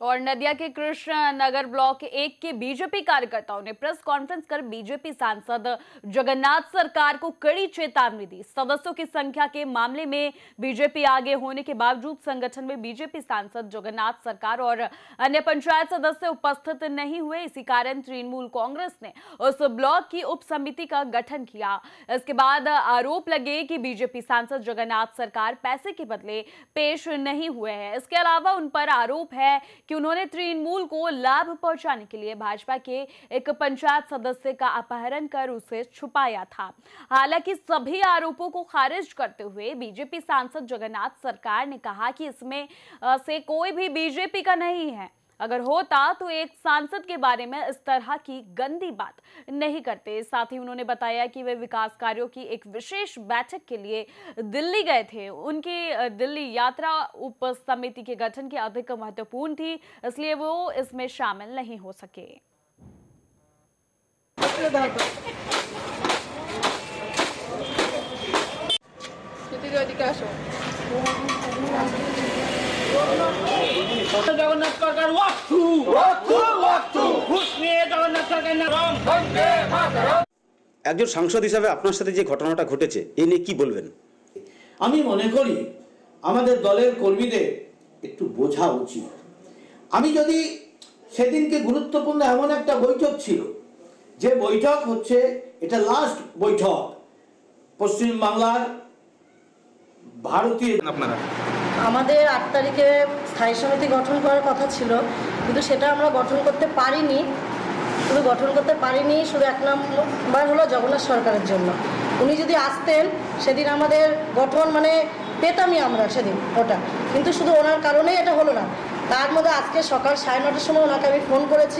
और नदिया के कृष्ण नगर ब्लॉक एक के बीजेपी कार्यकर्ताओं ने प्रेस कॉन्फ्रेंस कर बीजेपी सांसद जगन्नाथ सरकार को कड़ी चेतावनी दी। सदस्यों की संख्या के मामले में बीजेपी आगे होने के बावजूद संगठन में बीजेपी सांसद जगन्नाथ सरकार और अन्य पंचायत सदस्य उपस्थित नहीं हुए। इसी कारण तृणमूल कांग्रेस ने उस ब्लॉक की उप समिति का गठन किया। इसके बाद आरोप लगे कि बीजेपी सांसद जगन्नाथ सरकार पैसे के बदले पेश नहीं हुए हैं। इसके अलावा उन पर आरोप है कि उन्होंने तृणमूल को लाभ पहुँचाने के लिए भाजपा के एक पंचायत सदस्य का अपहरण कर उसे छुपाया था। हालाँकि सभी आरोपों को खारिज करते हुए बीजेपी सांसद जगन्नाथ सरकार ने कहा कि इसमें से कोई भी बीजेपी का नहीं है। अगर होता तो एक सांसद के बारे में इस तरह की गंदी बात नहीं करते। साथ ही उन्होंने बताया कि वे विकास कार्यों की एक विशेष बैठक के लिए दिल्ली गए थे। उनकी दिल्ली यात्रा उप समिति के गठन की अधिक महत्वपूर्ण थी, इसलिए वो इसमें शामिल नहीं हो सके। अधिकार জগন্নাথ সরকার ওয়াক টু ওয়াক টু ওয়াক টু ঘুষ নিয়ে জগন্নাথ সরকার না একজন সাংসদ হিসাবে আপনার সাথে যে ঘটনাটা ঘটেছে এ নিয়ে কি বলবেন? আমি মনে করি আমাদের দলের কর্মীদের একটু বোঝা উচিত। আমি যদি সেদিনকে গুরুত্বপূর্ণ এমন একটা বৈঠক ছিল যে বৈঠক হচ্ছে এটা লাস্ট বৈঠক পশ্চিমবাংলার ভারতীয় আপনারা। আমাদের আট তারিখে স্থায়ী সমিতি গঠন করার কথা ছিল, কিন্তু সেটা আমরা গঠন করতে পারিনি। শুধু গঠন করতে পারিনি, শুধু এক নম্বর হলো জগন্নাথ সরকারের জন্য। উনি যদি আসতেন, সেদিন আমাদের গঠন মানে পেতামই আমরা সেদিন ওটা। কিন্তু শুধু ওনার কারণেই এটা হলো না। তার মধ্যে আজকে সকাল সাড়ে নটার সময় ওনাকে আমি ফোন করেছি।